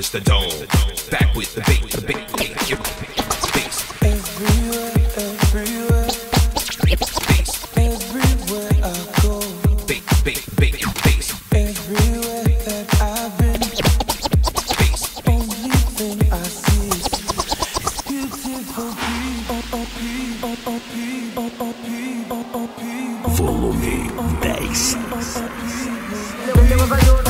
is the dome. Back with the bait, the bait, bait, space. Everywhere, everywhere. Space. Everywhere I go. Bait, bait, bait, space. Everywhere that I've been. Space. Only thing I see is beautiful Volume 10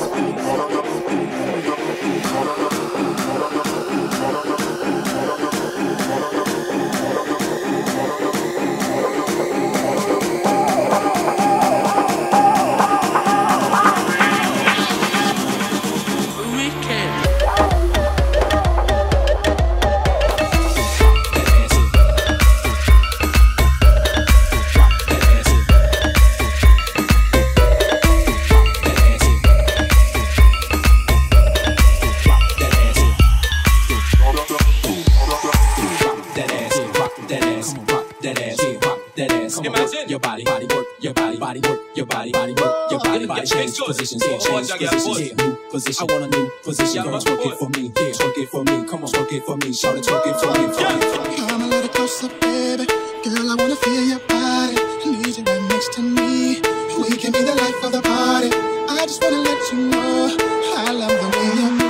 Come On, work your body, body work, your body, body work, your body, body work, your body, body change positions here, change positions here, new position. I want a new position. Girls, work it for me, yeah, work it for me. Come on, work it for me. Shout it, work it for me. Come a little closer, baby. Girl, I wanna feel your body. Need you right next to me. We can be the life of the party. I just wanna let you know I love the way you